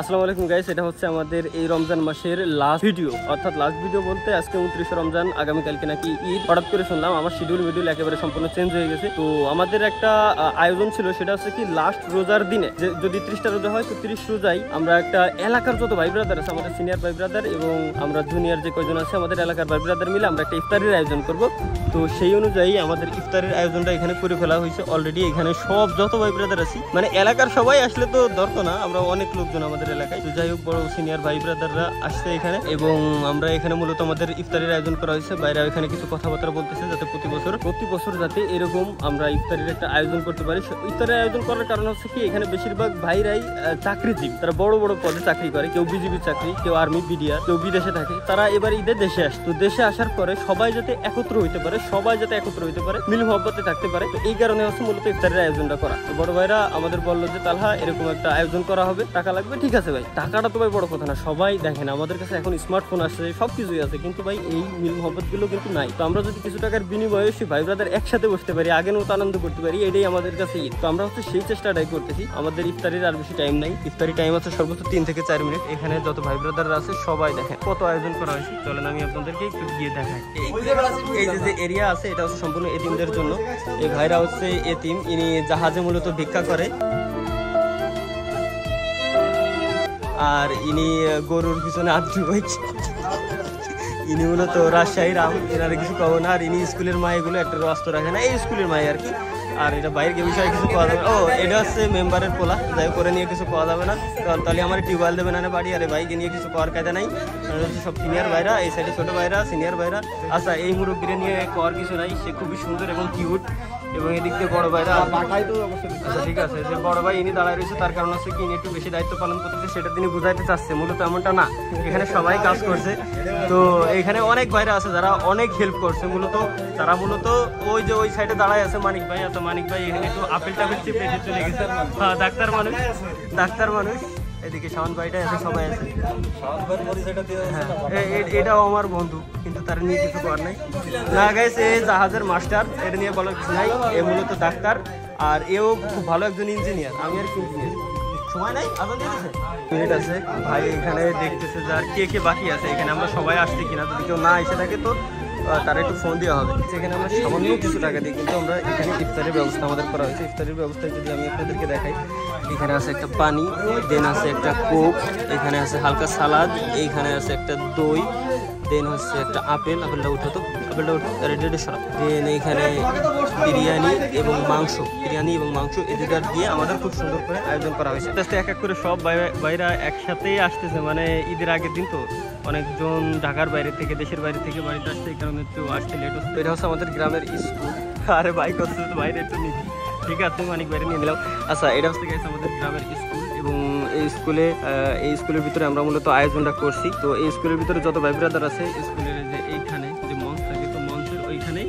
আসসালামু আলাইকুম গাইস এটা হচ্ছে আমাদের এই রমজান মাসের লাস্ট ভিডিও অর্থাৎ লাস্ট ভিডিও বলতে আজকে উনত্রিশ রমজান, আগামীকালকে নাকি ঈদ। হঠাৎ করে শুনলাম আমার শিডিউল মিডিউল একেবারে সম্পূর্ণ চেঞ্জ হয়ে গেছে। তো আমাদের একটা আয়োজন ছিল, সেটা হচ্ছে কি লাস্ট রোজার দিনে। যে যদি ত্রিশটা রোজা হয়, তো ত্রিশ রোজাই আমরা একটা এলাকার যত ভাই ব্রাদার আছে, আমাদের সিনিয়র ভাই ব্রাদার এবং আমরা জুনিয়র যে কয়জন আছে, আমাদের এলাকার ভাই ব্রাদার মিলে আমরা একটা ইফতারির আয়োজন করব। তো সেই অনুযায়ী আমাদের ইফতারের আয়োজনটা এখানে করে ফেলা হয়েছে অলরেডি এখানে সব যত ভাই ব্রাদার আছি মানে এলাকার সবাই আসলে তো দরকার না, আমরা অনেক লোকজন আমাদের এলাকায়। তো যাই হোক, বড় সিনিয়র ভাই ব্রাদাররা আসছে এখানে এবং আমরা এখানে মূলত আমাদের ইফতারের আয়োজন করা হয়েছে। বাইরে এখানে কিছু কথাবার্তা বলতেছে যাতে প্রতি বছর প্রতি বছর যাতে এরকম আমরা ইফতারের একটা আয়োজন করতে পারি। ইফতারের আয়োজন করার কারণ হচ্ছে কি, এখানে বেশিরভাগ ভাইরাই চাকরিজীবী। তারা বড় বড় পদে চাকরি করে। কেউ বিজিবি চাকরি, কেউ আর্মি বিডিআর কেউ বিদেশে থাকে। তারা এবার ঈদে দেশে আসে। তো দেশে আসার পরে সবাই যাতে একত্র হইতে পারে, সবাই যাতে একত্র হইতে পারে, মিল মহব্বতে থাকতে পারে। তো এই কারণে হচ্ছে মূলত ইফতারের আয়োজনটা করা। তো বড় ভাইরা আমাদের বলল যে, তালহা, এরকম একটা আয়োজন করা হবে। টাকা লাগবে, ঠিক আছে ভাই, টাকাটা তো ভাই বড় কথা না, সবাই দেখেন আমাদের কাছে এখন স্মার্টফোন আসছে সব কিছুই আছে, কিন্তু ভাই এই মিল মহব্বতগুলো কিন্তু নাই। তো আমরা যদি কিছু টাকার বিনিময়ে সেই ভাই ব্রাদার একসাথে বসতে পারি আগের মতো আনন্দ করতে পারি, এটাই আমাদের কাছে ঈদ। তো আমরা হচ্ছে সেই চেষ্টাটাই করতেছি, আমাদের ইফতারির আর বেশি টাইম নাই। ইফতারি টাইম আছে সর্বোচ্চ তিন থেকে চার মিনিট। এখানে যত ভাই ব্রাদাররা আছে, সবাই দেখেন কত আয়োজন করা হয়েছে। চলেন আমি আপনাদেরকে একটু গিয়ে দেখাই। এই যে যে এরিয়া আছে, এটা হচ্ছে সম্পূর্ণ এতিমদের জন্য। এই ভাইরা হচ্ছে এতিম, ইনি জাহাজে মূলত ভিক্ষা করে। আর ইনি গরুর পিছনে আদ্রি হয়েছে ইনি মূলত রাজশাহীর এনারা কিছু কব না আর ইনি স্কুলের মায়েগুলো, একটা রাস্তা রাখে না, এই স্কুলের মায়ে আর কি। আর এটা বাইরের বিষয়ে কিছু পাওয়া যাবে ও এটা হচ্ছে মেম্বারের পোলা। যাই করে নিয়ে কিছু পাওয়া যাবে না। তাহলে আমার টিউবওয়েল দেবে না বাড়ি। আরে বাইকে নিয়ে কিছু পাওয়ার কায়দা নাই। সব সিনিয়র ভাইরা এই সাইডে ছোট ভাইরা সিনিয়র ভাইরা। আচ্ছা এই মুরব্বীরা নিয়ে পাওয়ার কিছু নাই। সে খুবই সুন্দর এবং কিউট এবং এদিক দিয়ে বড় ভাইরা আচ্ছা ঠিক আছে। যে বড় ভাই ইনি দাঁড়ায় রয়েছে তার কারণ হচ্ছে কি ইনি একটু বেশি দায়িত্ব পালন করতেছে সেটা তিনি বুঝাইতে চাচ্ছে। মূলত এমনটা না। এখানে সবাই কাজ করছে। তো এখানে অনেক ভাইরা আছে যারা অনেক হেল্প করছে। মূলত তারা মূলত ওই যে ওই সাইডে দাঁড়ায় আছে মানিক ভাই মানিক ভাই এখানে একটু আপেল টাপেল চিপে চলে গেছে হ্যাঁ ডাক্তার মানুষ। ডাক্তার মানুষ এদিকে শাওন ভাইটা আছে সবাই আছে। হ্যাঁ, এটাও আমার বন্ধু কিন্তু তার নিয়ে কিছু করার নাই। না গাইছে এই জাহাজের মাস্টার এটা নিয়ে বলার কিছু নাই এ মূলত ডাক্তার আর এও খুব ভালো একজন ইঞ্জিনিয়ার আমি আর কি ইঞ্জিনিয়ার সময় নাই? আজান দিয়ে মিনিট আছে। ভাই এখানে দেখতেছে যে আর কে কে বাকি আছে এখানে আমরা সবাই আসছি কিনা যদি কেউ না এসে থাকে তো তারা একটু ফোন দেওয়া হবে। যেখানে আমরা সামান্য কিছু টাকা দিই কিন্তু আমরা এখানে ইফতারের ব্যবস্থা আমাদের করা হয়েছে। ইফতারের ব্যবস্থা যদি আমি আপনাদেরকে দেখাই, এখানে আছে একটা পানি দেন আছে একটা কোক, এখানে আছে হালকা সালাদ এইখানে আছে একটা দই দেন হচ্ছে একটা আপেল আপেলটা উঠো তো আপেলটা রেডি সরাব দেন এখানে বিরিয়ানি এবং মাংস, বিরিয়ানি এবং মাংস এদিকার দিয়ে আমাদের খুব সুন্দর করে আয়োজন করা হয়েছে। আস্তে আস্তে এক এক করে সব ভাইরা একসাথেই আসতেছে মানে ঈদের আগের দিন তো অনেকজন ঢাকার বাইরে থেকে, দেশের বাইরে থেকে বাড়িতে আসছে, এই কারণে একটু আসতে লেট হচ্ছে। এটা হচ্ছে আমাদের গ্রামের স্কুল আরে বাইক হচ্ছে বাইরে একটু নিবি ঠিক আছে তুমি অনেক বাইরে নিয়ে নিলাম। আচ্ছা এটা হচ্ছে আমাদের গ্রামের স্কুল এই স্কুলে এই স্কুলের ভিতরে আমরা মূলত আয়োজনটা করছি। তো এই স্কুলের ভিতরে যত ভাই ব্রাদার আছে স্কুলের যে এইখানে যে মঞ্চ থাকে তো মঞ্চের ওইখানেই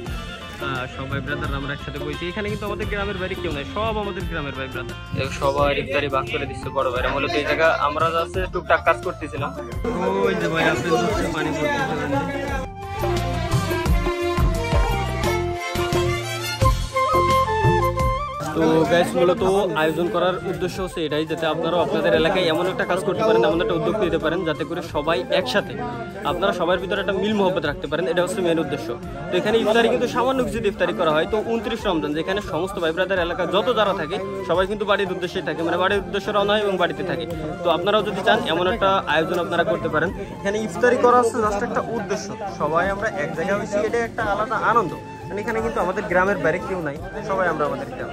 আহ, সব ভাই ব্রাদার আমরা একসাথে বইছি এখানে কিন্তু আমাদের গ্রামের বাড়ি কেউ নাই সব আমাদের গ্রামের ভাই ব্রাদার সবাই ইফতারি ভাগ করে দিচ্ছে বড় ভাইরা। মূলত এই জায়গা আমরা যাচ্ছে টুকটাক কাজ করতেছিলাম। ওই যে ভাই আপনি পানি তো গাইস মূলত আয়োজন করার উদ্দেশ্য হচ্ছে এটাই, যাতে আপনারা আপনাদের এলাকায় এমন একটা কাজ করতে পারেন, এমন একটা উদ্যোগ নিতে পারেন, যাতে করে সবাই একসাথে আপনারা সবার ভিতরে একটা মিল মহব্বত রাখতে পারেন, এটা হচ্ছে মেন উদ্দেশ্য। তো এখানে ইফতারি কিন্তু সামান্য কিছু ইফতারি করা হয়। তো উনত্রিশ রমজান, যেখানে সমস্ত ভাই ব্রাদার এলাকা, যত যারা থাকে, সবাই কিন্তু বাড়ির উদ্দেশ্যে থাকে মানে বাড়ির উদ্দেশ্য রওনা হয় এবং বাড়িতে থাকে। তো আপনারাও যদি চান, এমন একটা আয়োজন আপনারা করতে পারেন। এখানে ইফতারি করা হচ্ছে জাস্ট একটা উদ্দেশ্য। সবাই আমরা এক জায়গায় হয়েছি এটা একটা আলাদা আনন্দ। এখানে কিন্তু আমাদের গ্রামের বাইরে কেউ নাই সবাই আমরা আমাদের গ্রাম।